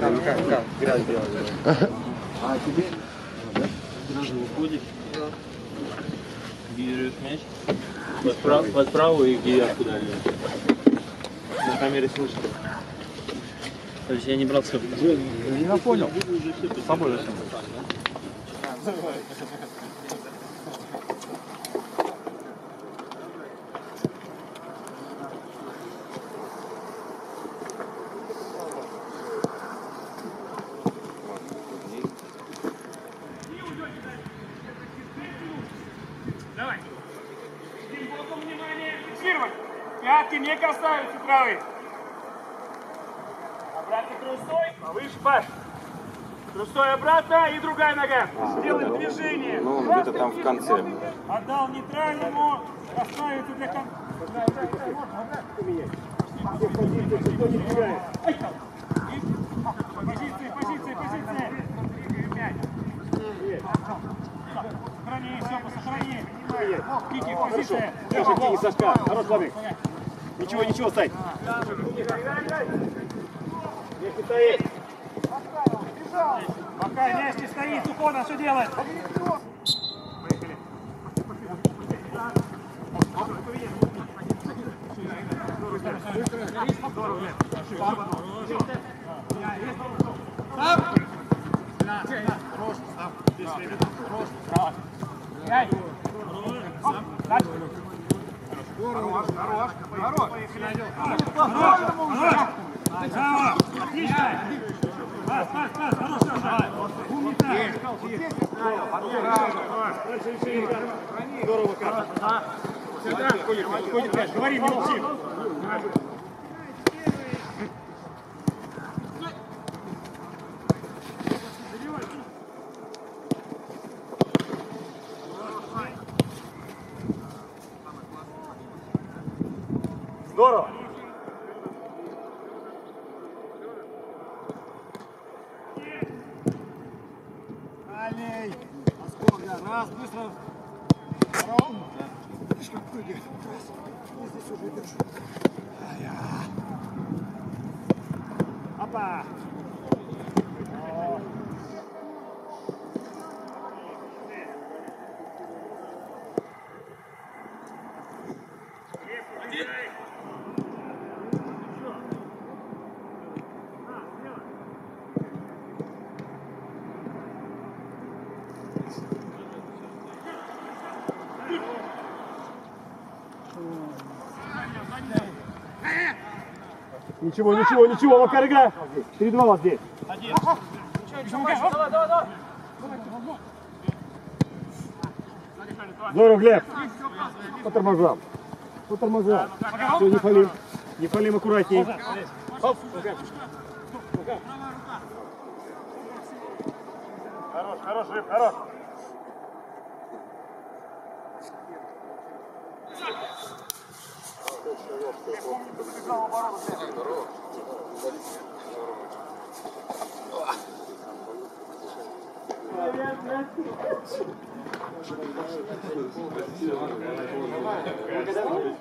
Как, как, как? Грязь делать. А тебе? Сразу уходишь. Гирируешь мяч. Под, прав- под правую и гири куда На камере слышно. То есть я не брал ссылку. Я понял. С собой зачем? Пятки не касаются травы. Обратно крустой. Повыше, Паш. Крустой обратно и другая нога. Сделаем движение. Ну, он где-то там в конце. Отдал нейтральному. Оставится для конца. Позиции, позиции, позиции. Сохрани, все, сохрани. Кики, позиция. Держи, Кини, Сашка. Хорош, слабый. Ничего, ничего, Сань. Если стоит. Пока мяч не стоит, Сухона что делает? Отлично! Пас, пас, пас, хорош, хорош. Умница. Здорово, как. Подходит, подходит мяч. Говори, не молчи. Здорово. Алей. Оскол, да. Раз, быстро. Второй. Видишь, как прыгает. Раз. И здесь уже. Ая. Опа. Ничего, ничего, ничего, Макар игра. 3-2 у вас здесь. Здорово, Глеб. По тормозам. По тормозам. Все, не фалим. Не фалим, аккуратней. Хоп. Хорош, хорош, Рыб, хорош. Привет,